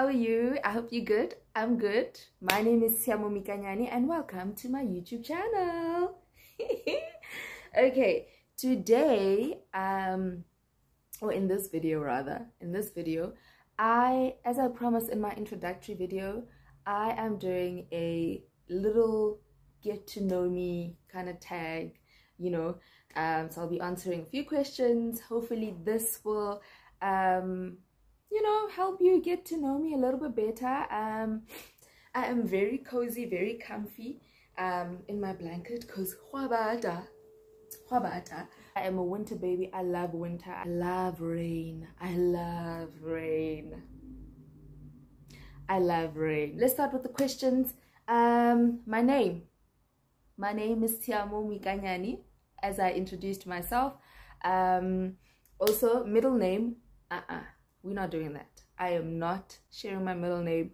How are you? I hope you're good. I'm good. My name is Tshiamo Moikanyane and welcome to my YouTube channel. okay, today, um, or in this video rather, in this video, I, as I promised in my introductory video, I am doing a little get to know me kind of tag, you know. Um, so I'll be answering a few questions. Hopefully this will um you know help you get to know me a little bit better. Um i am very cozy very comfy um in my blanket because i am a winter baby. I love winter. I love rain. I love rain. I love rain. Let's start with the questions. Um my name. My name is Tshiamo Moikanyane as i introduced myself. Um also middle name. Uh-uh we're not doing that. I am not sharing my middle name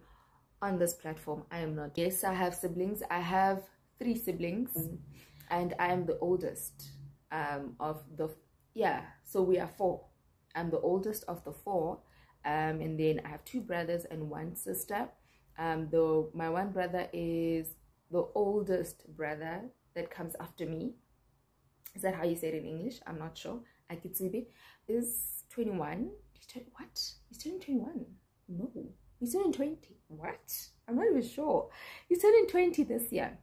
on this platform. I am not. Yes i have siblings. I have three siblings and i am the oldest um of the yeah so we are four. I'm the oldest of the four um and then i have two brothers and one sister. Um though my one brother is the oldest brother that comes after me. Is that how you say it in english? I'm not sure. Akitsibi is 21 turning what? He's turning 21. No, he's turning 20. What? I'm not even sure. He's turning 20 this year.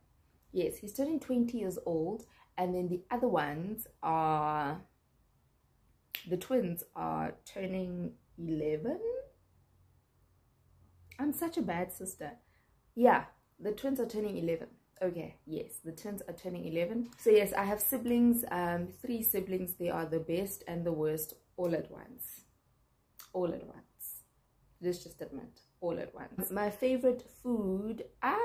Yes, he's turning 20 years old. And then the other ones are, the twins are turning 11. I'm such a bad sister. Yeah, the twins are turning 11. Okay, yes, the twins are turning 11. So yes, I have siblings, um, three siblings. They are the best and the worst all at once all at once. Let's just admit, all at once. My favorite food, um,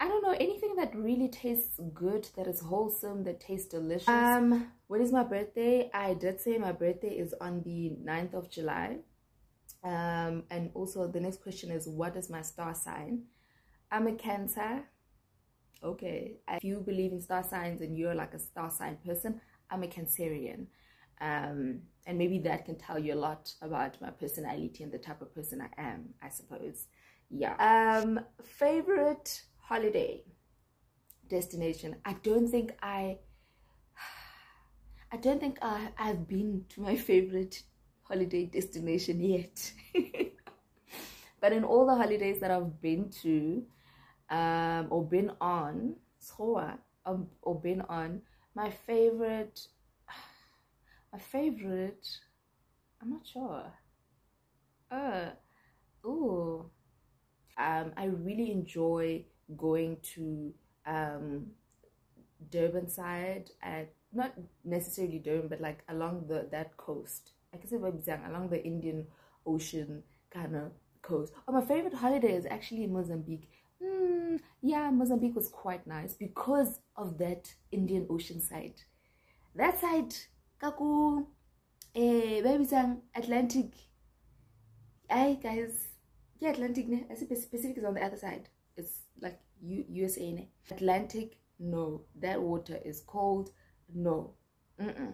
I don't know, anything that really tastes good, that is wholesome, that tastes delicious. Um, when is my birthday? I did say my birthday is on the 9th of July. Um, and also the next question is, what is my star sign? I'm a Cancer. Okay, if you believe in star signs and you're like a star sign person, I'm a Cancerian um, and maybe that can tell you a lot about my personality and the type of person I am, I suppose. Yeah. Um, favorite holiday destination. I don't think I. I don't think I, I've been to my favorite holiday destination yet. but in all the holidays that I've been to, um, or been on, um, or been on, my favorite a favorite? I'm not sure. Uh oh um i really enjoy going to um durban side and not necessarily durban but like along the that coast. I can say along the indian ocean kind of coast. Oh my favorite holiday is actually in mozambique. Mm, yeah mozambique was quite nice because of that indian ocean side. That side kaku eh babisang atlantic. Hey guys yeah atlantic ne? I see pacific is on the other side. It's like U usa ne? Atlantic no. That water is cold no. Mm -mm.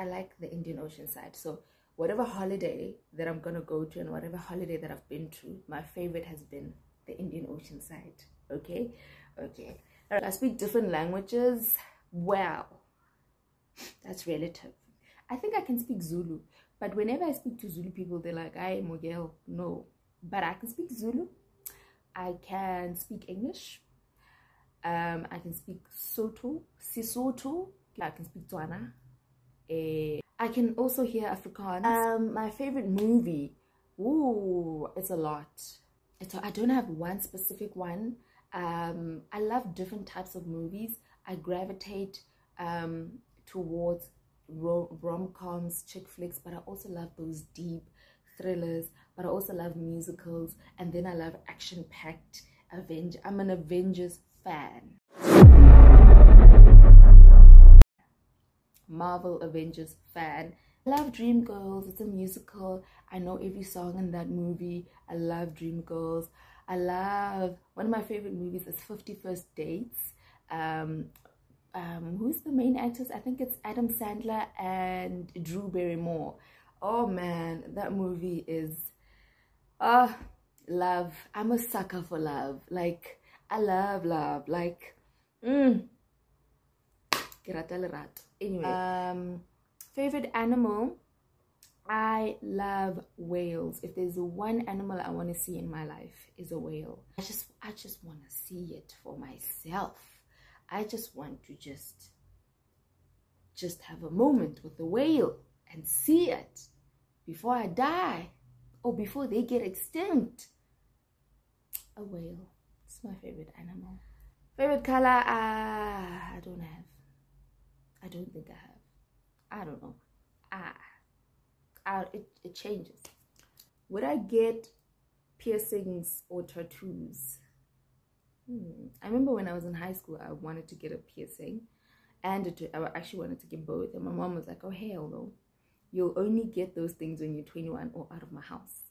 i like the indian ocean side. So whatever holiday that i'm gonna go to and whatever holiday that i've been to my favorite has been the indian ocean side. Okay? Okay. I speak different languages. Well that's relative I think I can speak Zulu, but whenever I speak to Zulu people, they're like, "I am Mogel." No, but I can speak Zulu. I can speak English. Um, I can speak Sotho, Sesotho. I can speak Tswana. Uh, I can also hear Afrikaans. Um, my favorite movie. Ooh, it's a lot. It's I don't have one specific one. Um, I love different types of movies. I gravitate um, towards rom-coms, chick flicks, but I also love those deep thrillers, but I also love musicals, and then I love action-packed Avenger. I'm an Avengers fan. Marvel Avengers fan. I love Dreamgirls. It's a musical. I know every song in that movie. I love Dreamgirls. I love one of my favorite movies is Fifty First Dates. Um, um, who's the main actors? I think it's Adam Sandler and Drew Barrymore. oh man that movie is uh love i'm a sucker for love like i love love like mm. anyway um favorite animal I love whales. If there's one animal I want to see in my life is a whale. I just I just want to see it for myself. I just want to just just have a moment with the whale and see it before I die or before they get extinct. A whale. It's my favorite animal. Favorite color? Uh, I don't have. I don't think I have. I don't know. Ah out it, it changes would i get piercings or tattoos hmm. i remember when i was in high school i wanted to get a piercing and a, i actually wanted to get both and my mom was like oh hell no you'll only get those things when you're 21 or out of my house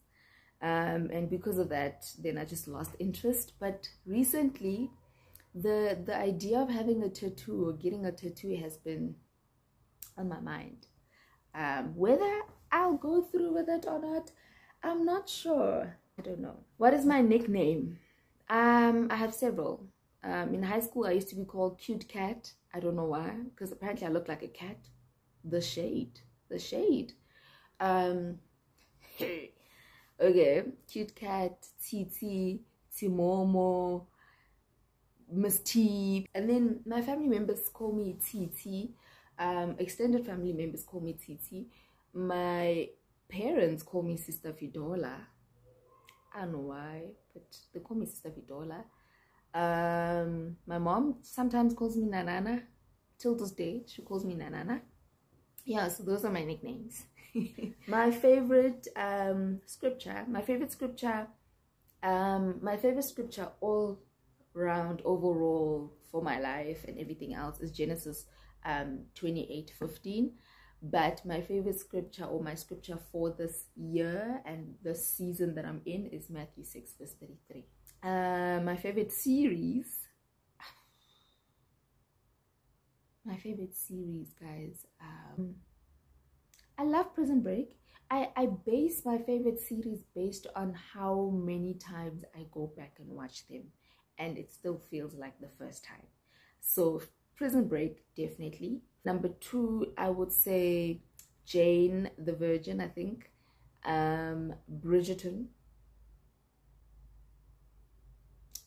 um, and because of that then i just lost interest but recently the the idea of having a tattoo or getting a tattoo has been on my mind um, whether I'll go through with it or not. I'm not sure. I don't know. What is my nickname? Um, I have several. Um, in high school, I used to be called Cute Cat. I don't know why, because apparently I look like a cat. The shade. The shade. Um, okay. Cute Cat, TT, Timomo, Miss T. And then my family members call me TT. Um, extended family members call me TT my parents call me Sister Fidola. I don't know why, but they call me Sister Fidola. Um, my mom sometimes calls me Nanana. Till this day, she calls me Nanana. Yeah, so those are my nicknames. my favorite um, scripture, my favorite scripture, um, my favorite scripture all round overall for my life and everything else is Genesis um, 28 15 but my favorite scripture or my scripture for this year and the season that I'm in is Matthew 6 verse 33. Uh, my favorite series my favorite series guys um, I love Prison Break. I, I base my favorite series based on how many times I go back and watch them and it still feels like the first time. So Prison Break definitely Number two, I would say Jane the Virgin, I think. Um, Bridgerton.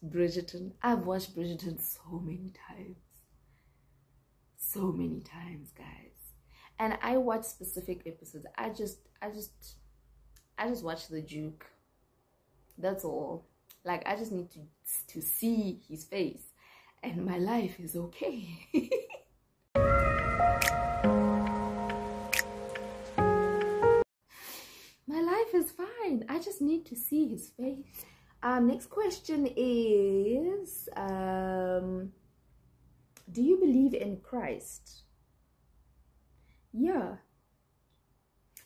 Bridgerton. I've watched Bridgerton so many times. So many times, guys. And I watch specific episodes. I just, I just, I just watch the Duke. That's all. Like, I just need to, to see his face. And my life is okay. fine. I just need to see his face. Um, next question is, um, do you believe in Christ? Yeah.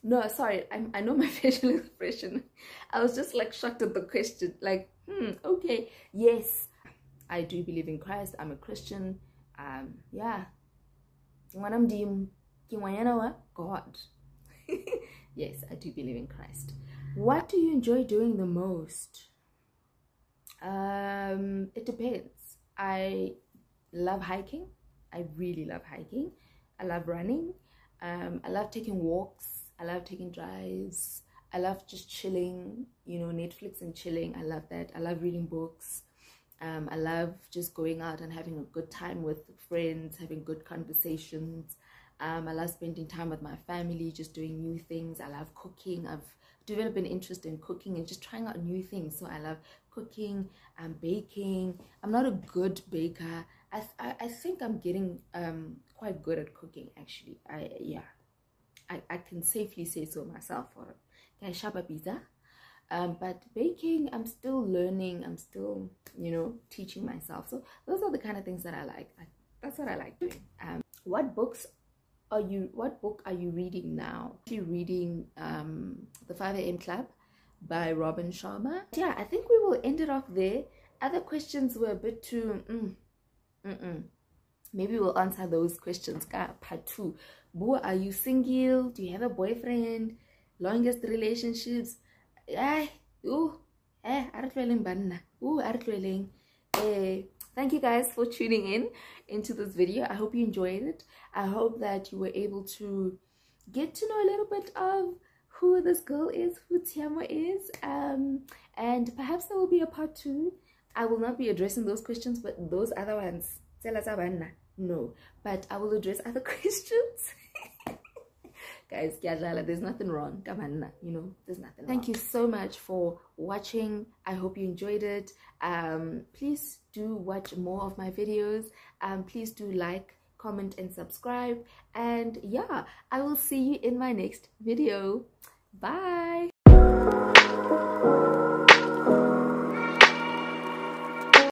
No, sorry, I, I know my facial expression. I was just like shocked at the question. Like, hmm, okay, yes, I do believe in Christ. I'm a Christian. Um, yeah. God. yes, I do believe in Christ. What do you enjoy doing the most? Um it depends. I love hiking. I really love hiking. I love running. Um i love taking walks. I love taking drives. I love just chilling you know netflix and chilling. I love that. I love reading books um, I love just going out and having a good time with friends, having good conversations. Um, I love spending time with my family, just doing new things. I love cooking. I've developed an interest in cooking and just trying out new things. So I love cooking and baking. I'm not a good baker. I, I, I think I'm getting um, quite good at cooking actually. I yeah, I, I can safely say so myself. Can I shop a pizza? Um, but baking, I'm still learning. I'm still you know teaching myself. So those are the kind of things that I like. I, that's what I like doing. Um, what books are you what book are you reading now are you reading um the 5 a.m club by robin sharma yeah i think we will end it off there other questions were a bit too mm, mm -mm. maybe we'll answer those questions part two Boo, are you single do you have a boyfriend longest relationships ooh eh ooh eh thank you guys for tuning in into this video. I hope you enjoyed it. I hope that you were able to get to know a little bit of who this girl is who Tshiamo is um and perhaps there will be a part two. I will not be addressing those questions but those other ones no but i will address other questions guys there's nothing wrong come on you know there's nothing thank wrong. you so much for watching. I hope you enjoyed it. Um please do watch more of my videos. Um please do like comment and subscribe. And yeah i will see you in my next video. Bye